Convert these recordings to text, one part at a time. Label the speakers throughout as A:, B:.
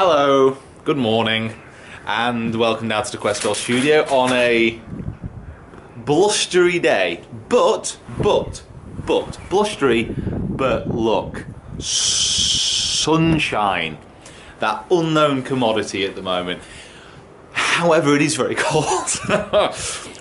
A: Hello, good morning, and welcome down to the Quest Golf Studio on a blustery day. But, but, but, blustery, but look, sunshine. That unknown commodity at the moment. However, it is very cold.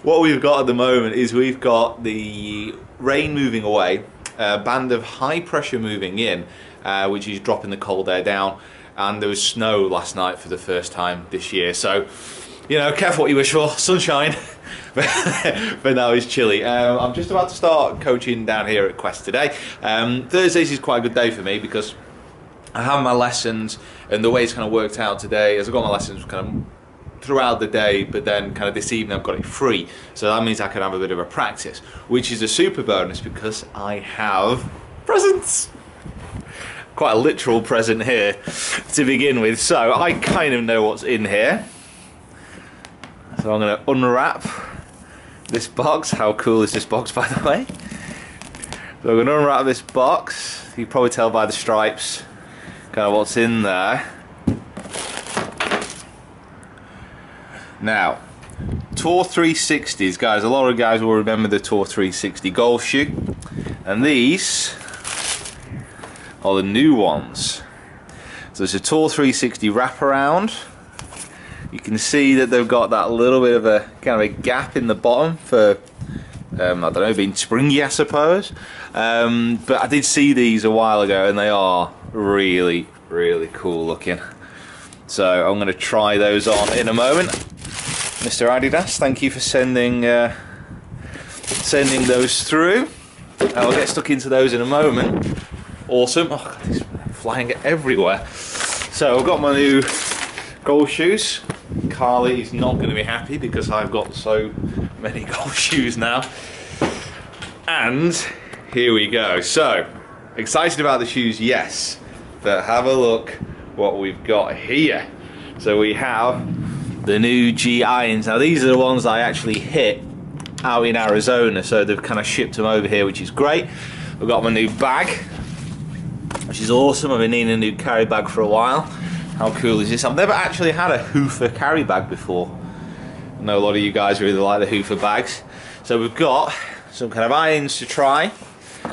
A: what we've got at the moment is we've got the rain moving away, a band of high pressure moving in, uh, which is dropping the cold air down, and there was snow last night for the first time this year. So, you know, careful what you wish for. Sunshine, but now it's chilly. Um, I'm just about to start coaching down here at Quest today. Um, Thursdays is quite a good day for me because I have my lessons, and the way it's kind of worked out today is I've got my lessons kind of throughout the day, but then kind of this evening I've got it free. So that means I can have a bit of a practice, which is a super bonus because I have presents. Quite a literal present here to begin with. So I kind of know what's in here. So I'm going to unwrap this box. How cool is this box, by the way? So I'm going to unwrap this box. You can probably tell by the stripes kind of what's in there. Now, Tour 360s, guys, a lot of guys will remember the Tour 360 golf shoe. And these are the new ones. So it's a Tour 360 wraparound. You can see that they've got that little bit of a kind of a gap in the bottom for um, I don't know, being springy, I suppose. Um, but I did see these a while ago, and they are really, really cool looking. So I'm going to try those on in a moment. Mr. Adidas, thank you for sending uh, sending those through. I'll get stuck into those in a moment. Awesome. Oh, God, it's flying everywhere. So I've got my new golf shoes. Carly is not going to be happy because I've got so many golf shoes now. And here we go. So, excited about the shoes, yes. But have a look what we've got here. So we have the new G irons. Now these are the ones I actually hit out in Arizona. So they've kind of shipped them over here, which is great. I've got my new bag, which is awesome. I've been needing a new carry bag for a while. How cool is this? I've never actually had a Hoofer carry bag before. I know a lot of you guys really like the Hoofer bags. So we've got some kind of irons to try.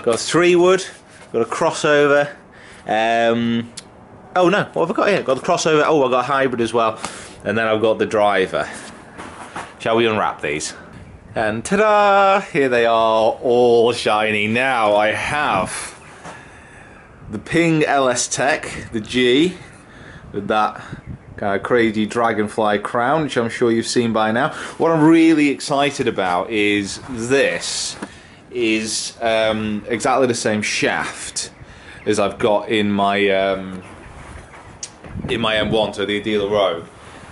A: Got a three wood, got a crossover. Um, oh no, what have I got here? Got the crossover. Oh, I've got a hybrid as well. And then I've got the driver. Shall we unwrap these? And ta-da! Here they are, all shiny. Now I have the Ping LS Tech, the G, with that kind of crazy dragonfly crown, which I'm sure you've seen by now. What I'm really excited about is this is um, exactly the same shaft as I've got in my um, in my M1, so the Aldila Rogue,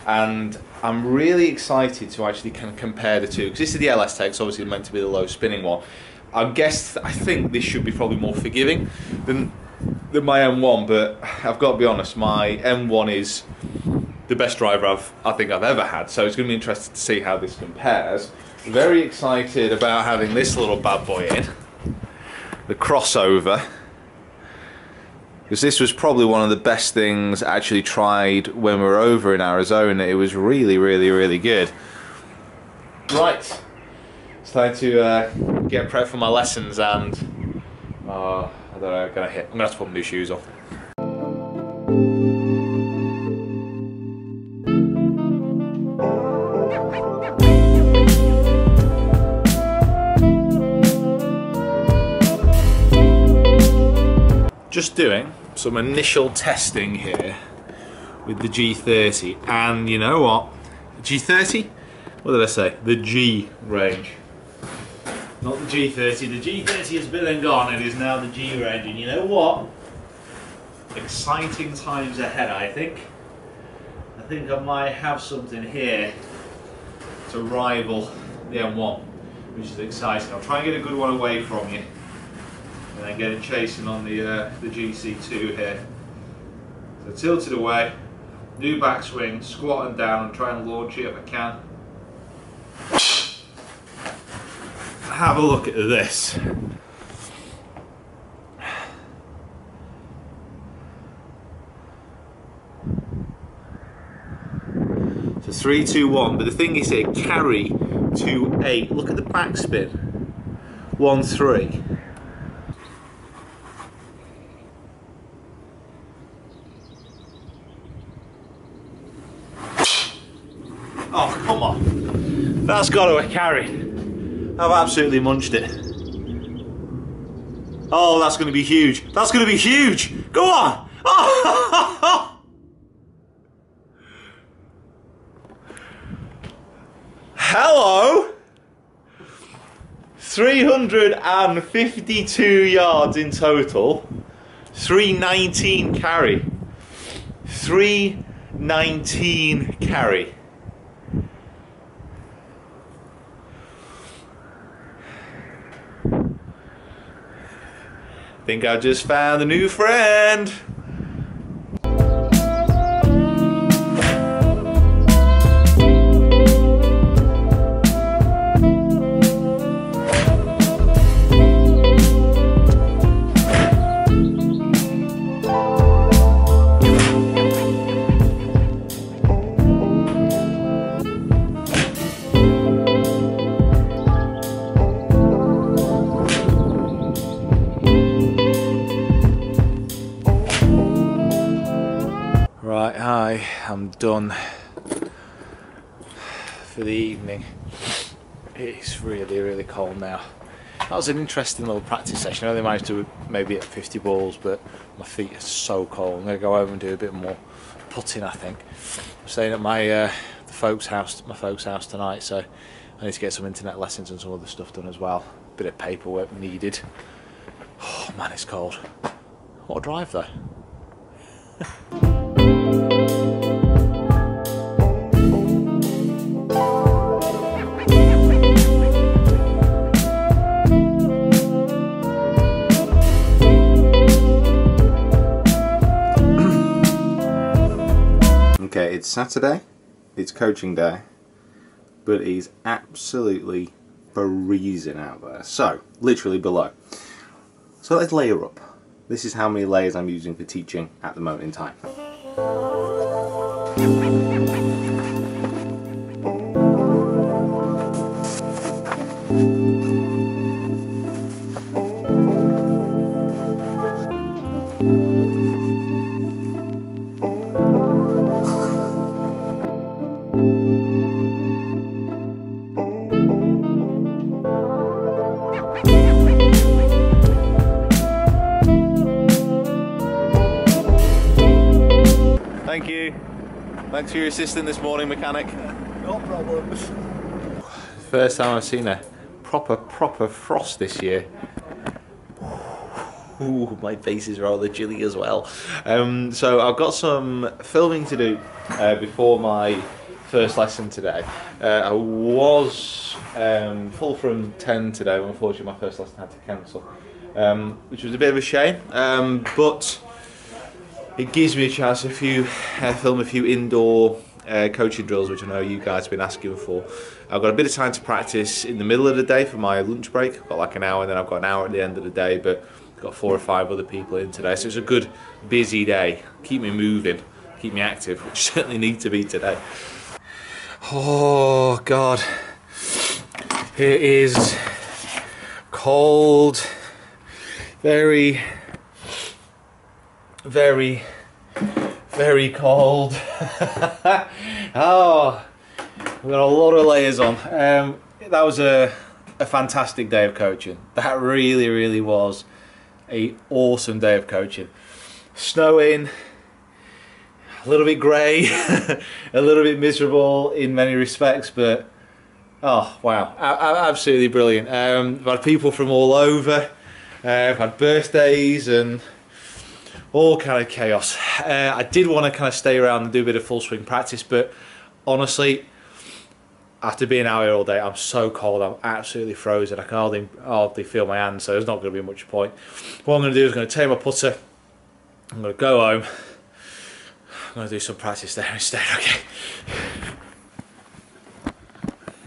A: and I'm really excited to actually kind of compare the two because this is the LS Tech, so obviously meant to be the low spinning one. I guess I think this should be probably more forgiving than than my M1, but I've got to be honest, my M1 is the best driver I've I think I've ever had. So it's going to be interesting to see how this compares. Very excited about having this little bad boy in, the crossover, because this was probably one of the best things I actually tried when we were over in Arizona. It was really, really, really good. Right, it's time to uh, get prepped for my lessons and. Uh, Don't know, I'm gonna hit. I'm gonna have to put my new shoes on. Just doing some initial testing here with the G30, and you know what? G30? What did I say? The G range. Not the G30. The G30 has been and gone. It is now the G range. And you know what? Exciting times ahead, I think. I think I might have something here to rival the M1, which is exciting. I'll try and get a good one away from you. And then get it chasing on the, uh, the GC2 here. So tilted away, new backswing, squatting down and try and launch it if I can. Have a look at this. So three, two, one. But the thing is here, carry to eight. Look at the backspin. One, three. Oh, come on. That's got to a carry. I've absolutely munched it. Oh, that's going to be huge. That's going to be huge. Go on. Oh. Hello. 352 yards in total. 319 carry. 319 carry. Think I just found a new friend. I'm done for the evening. It's really, really cold now. That was an interesting little practice session. I only managed to maybe hit 50 balls, but my feet are so cold. I'm going to go over and do a bit more putting, I think. I'm staying at my uh, the folks' house, my folks' house tonight, so I need to get some internet lessons and some other stuff done as well. A Bit of paperwork needed. Oh man, it's cold. What a drive though.
B: Saturday, it's coaching day, but it's absolutely freezing out there. So, literally below. So let's layer up. This is how many layers I'm using for teaching at the moment in time.
A: Thanks for your assistance this morning, mechanic.
C: No problem.
A: First time I've seen a proper, proper frost this year. Ooh, my face is rather chilly as well. Um, so I've got some filming to do uh, before my first lesson today. Uh, I was um, full from 10 today, unfortunately my first lesson had to cancel, um, which was a bit of a shame. Um, but it gives me a chance to few, uh, film a few indoor uh, coaching drills, which I know you guys have been asking for. I've got a bit of time to practice in the middle of the day for my lunch break. I've got like an hour, and then I've got an hour at the end of the day, but I've got four or five other people in today, so it's a good busy day. Keep me moving, keep me active, which certainly need to be today. Oh God, it is cold, very very, very cold. oh, we've got a lot of layers on. Um, that was a, a fantastic day of coaching. That really, really was a awesome day of coaching. Snowing, a little bit grey, a little bit miserable in many respects, but oh wow, absolutely brilliant. Um, I've had people from all over. Uh, I've had birthdays and all kind of chaos. Uh, I did want to kind of stay around and do a bit of full swing practice, but honestly, after being out here all day, I'm so cold. I'm absolutely frozen. I can hardly, hardly feel my hands, so there's not going to be much point. What I'm going to do is I'm going to take my putter. I'm going to go home. I'm going to do some practice there instead. Okay.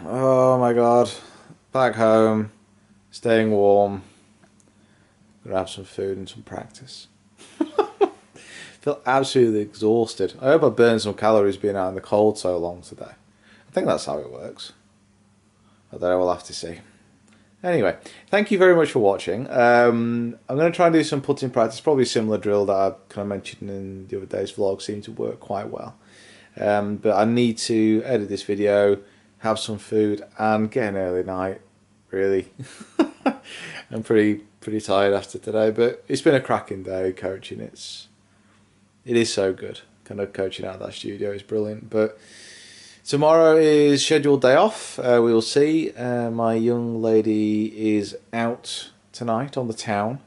A: Oh my god. Back home, staying warm. Gonna some food and some practice.
C: feel absolutely exhausted. I hope I burned some calories being out in the cold so long today. I think that's how it works. Although we'll have to see. Anyway, thank you very much for watching. Um, I'm going to try and do some putting practice, probably a similar drill that I kind of mentioned in the other day's vlog, seemed to work quite well. Um, but I need to edit this video, have some food, and get an early night. Really, I'm pretty pretty tired after today, but it's been a cracking day coaching. It's it is so good. Kind of coaching out of that studio is brilliant. But tomorrow is scheduled day off. Uh, we will see. Uh, my young lady is out tonight on the town.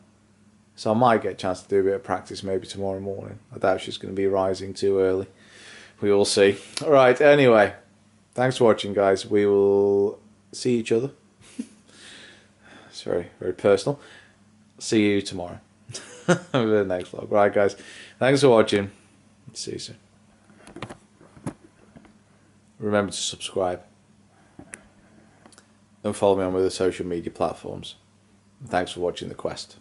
C: So I might get a chance to do a bit of practice maybe tomorrow morning. I doubt she's going to be rising too early. We will see. All right, anyway. Thanks for watching, guys. We will see each other. it's very, very personal. See you tomorrow. for the next vlog. Right, guys. Thanks for watching. See you soon. Remember to subscribe. And follow me on other social media platforms. Thanks for watching The Quest.